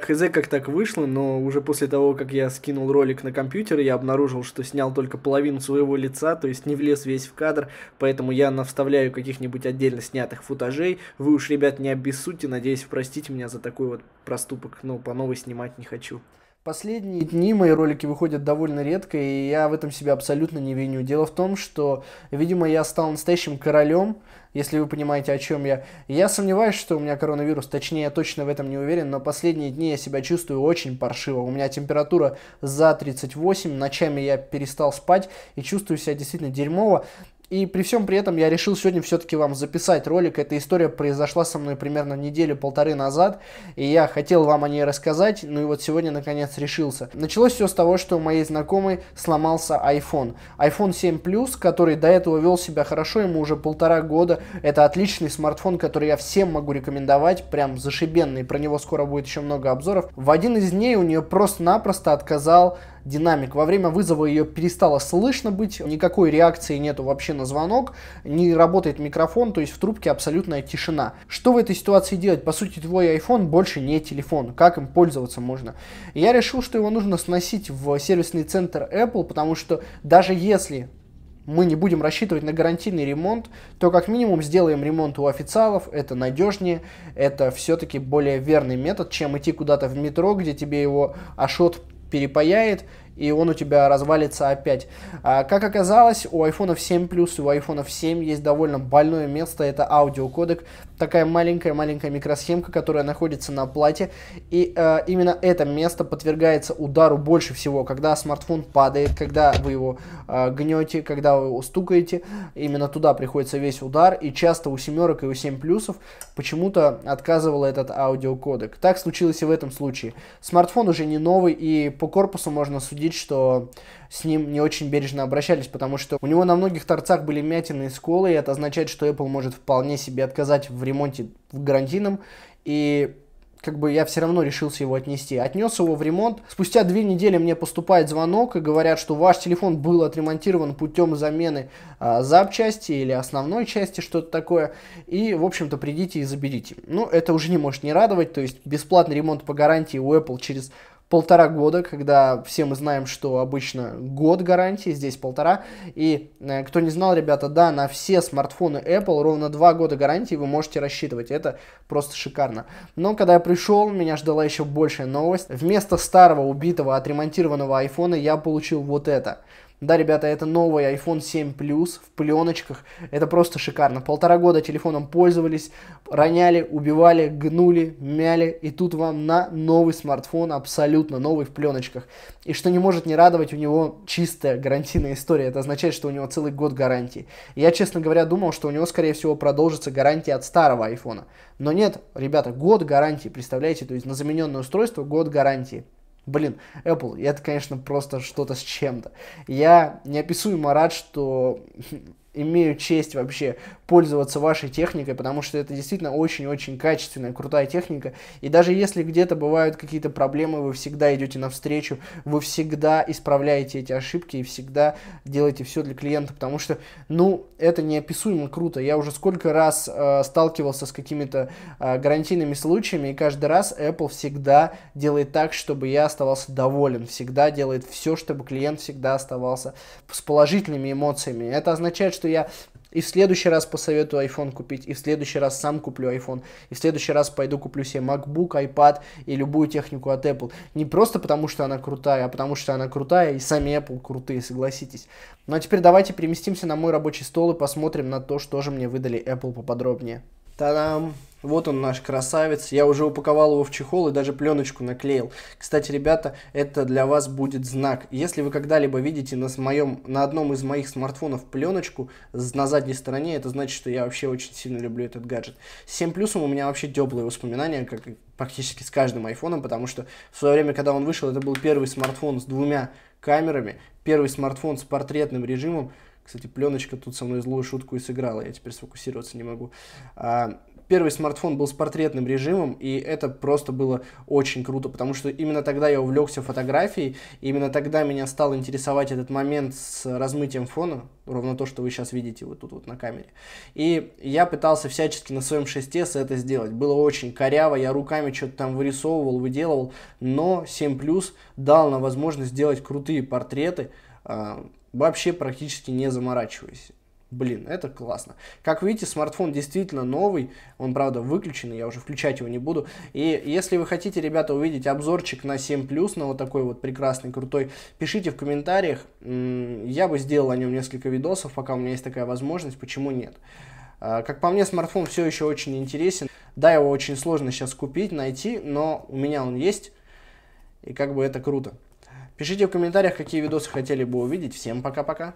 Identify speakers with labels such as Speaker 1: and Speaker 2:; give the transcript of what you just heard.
Speaker 1: Хз, как так вышло, но уже после того, как я скинул ролик на компьютер, я обнаружил, что снял только половину своего лица, то есть не влез весь в кадр, поэтому я навставляю каких-нибудь отдельно снятых футажей. Вы уж, ребят, не обессудьте, надеюсь, простите меня за такой вот проступок, но по новой снимать не хочу. Последние дни мои ролики выходят довольно редко, и я в этом себя абсолютно не виню. Дело в том, что, видимо, я стал настоящим королем, если вы понимаете, о чем я. Я сомневаюсь, что у меня коронавирус, точнее, я точно в этом не уверен, но последние дни я себя чувствую очень паршиво. У меня температура за 38, ночами я перестал спать и чувствую себя действительно дерьмово. И при всем при этом я решил сегодня все-таки вам записать ролик. Эта история произошла со мной примерно неделю-полторы назад, и я хотел вам о ней рассказать, ну и вот сегодня наконец решился. Началось все с того, что у моей знакомой сломался iPhone. iPhone 7 Plus, который до этого вел себя хорошо, ему уже полтора года. Это отличный смартфон, который я всем могу рекомендовать, прям зашибенный. Про него скоро будет еще много обзоров. В один из дней у нее просто-напросто отказал динамик. Во время вызова ее перестало слышно быть, никакой реакции нету вообще на звонок, не работает микрофон, то есть в трубке абсолютная тишина. Что в этой ситуации делать? По сути, твой iPhone больше не телефон. Как им пользоваться можно? Я решил, что его нужно сносить в сервисный центр Apple, потому что даже если мы не будем рассчитывать на гарантийный ремонт, то как минимум сделаем ремонт у официалов, это надежнее, это все-таки более верный метод, чем идти куда-то в метро, где тебе его Ашот перепаяет, и он у тебя развалится опять. А, как оказалось, у iPhone 7 Plus и у iPhone 7 есть довольно больное место, это аудиокодек, такая маленькая-маленькая микросхемка, которая находится на плате, и а, именно это место подвергается удару больше всего, когда смартфон падает, когда вы его а, гнете, когда вы его стукаете, именно туда приходится весь удар, и часто у семерок и у 7 плюсов почему-то отказывал этот аудиокодек. Так случилось и в этом случае. Смартфон уже не новый, и по корпусу можно судить видеть, что с ним не очень бережно обращались, потому что у него на многих торцах были мятины и сколы, и это означает, что Apple может вполне себе отказать в ремонте в гарантийном, и как бы я все равно решился его отнести. Отнес его в ремонт. Спустя две недели мне поступает звонок и говорят, что ваш телефон был отремонтирован путем замены а, запчасти или основной части, что-то такое. И, в общем-то, придите и заберите. Ну, это уже не может не радовать. То есть, бесплатный ремонт по гарантии у Apple через полтора года, когда все мы знаем, что обычно год гарантии, здесь полтора. И э, кто не знал, ребята, да, на все смартфоны Apple ровно два года гарантии вы можете рассчитывать. Это просто шикарно. Но когда я пришел, меня ждала еще большая новость. Вместо старого, убитого, отремонтированного айфона я получил вот это. Да, ребята, это новый iPhone 7 Plus в пленочках. Это просто шикарно. Полтора года телефоном пользовались, роняли, убивали, гнули, мяли. И тут вам на новый смартфон, абсолютно новый в пленочках. И что не может не радовать, у него чистая гарантийная история. Это означает, что у него целый год гарантии. я, честно говоря, думал, что у него, скорее всего, продолжится гарантия от старого айфона. Но нет, ребята, год гарантии, представляете? То есть на замененное устройство год гарантии. Блин, Apple, это, конечно, просто что-то с чем-то. Я неописуемо рад, что имею честь вообще пользоваться вашей техникой, потому что это действительно очень-очень качественная, крутая техника. И даже если где-то бывают какие-то проблемы, вы всегда идете навстречу, вы всегда исправляете эти ошибки и всегда делаете все для клиента, потому что, ну, это неописуемо круто. Я уже сколько раз э, сталкивался с какими-то э, гарантийными случаями, и каждый раз Apple всегда делает так, чтобы я оставался доволен, всегда делает все, чтобы клиент всегда оставался с положительными эмоциями. Это означает, что я и в следующий раз посоветую iPhone купить, и в следующий раз сам куплю iPhone, и в следующий раз пойду куплю себе MacBook, iPad и любую технику от Apple. Не просто потому, что она крутая, а потому, что она крутая, и сами Apple крутые, согласитесь. Ну а теперь давайте переместимся на мой рабочий стол и посмотрим на то, что же мне выдали Apple поподробнее. Та-дам! Вот он наш красавец. Я уже упаковал его в чехол и даже пленочку наклеил. Кстати, ребята, это для вас будет знак. Если вы когда-либо видите на, моем, на одном из моих смартфонов пленочку на задней стороне, это значит, что я вообще очень сильно люблю этот гаджет. С 7 плюсом у меня вообще теплые воспоминания, как практически с каждым айфоном, потому что в свое время, когда он вышел, это был первый смартфон с двумя камерами, первый смартфон с портретным режимом. Кстати, пленочка тут со мной злую шутку и сыграла, я теперь сфокусироваться не могу. А, первый смартфон был с портретным режимом, и это просто было очень круто, потому что именно тогда я увлекся фотографией, именно тогда меня стал интересовать этот момент с размытием фона, ровно то, что вы сейчас видите вот тут вот на камере. И я пытался всячески на своем 6s это сделать. Было очень коряво, я руками что-то там вырисовывал, выделывал, но 7 Plus дал нам возможность сделать крутые портреты, а, вообще практически не заморачиваясь. Блин, это классно. Как видите, смартфон действительно новый. Он, правда, выключенный, я уже включать его не буду. И если вы хотите, ребята, увидеть обзорчик на 7 Plus, на вот такой вот прекрасный, крутой, пишите в комментариях. Я бы сделал о нем несколько видосов, пока у меня есть такая возможность. Почему нет? А, как по мне, смартфон все еще очень интересен. Да, его очень сложно сейчас купить, найти, но у меня он есть. И как бы это круто. Пишите в комментариях, какие видосы хотели бы увидеть. Всем пока-пока.